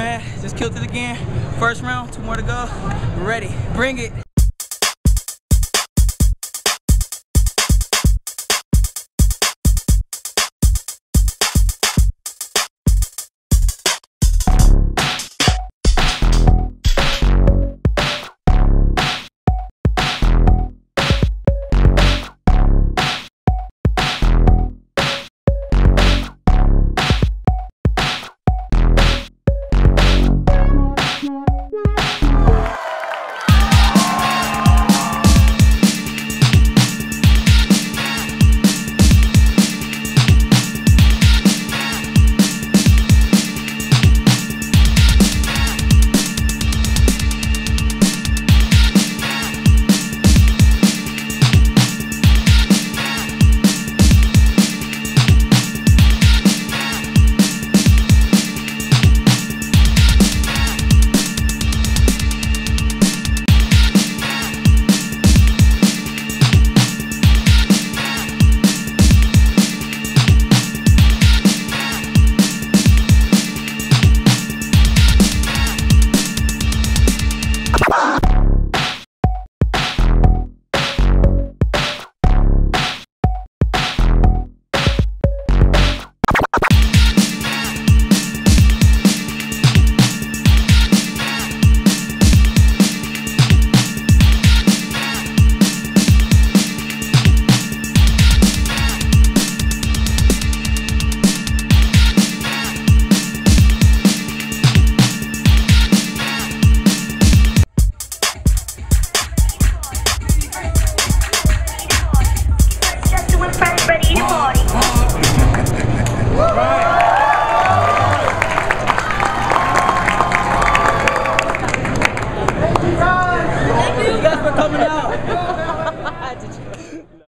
Man, just killed it again. First round, two more to go. Ready. Bring it. and friends ready to party. Thank you guys for coming out.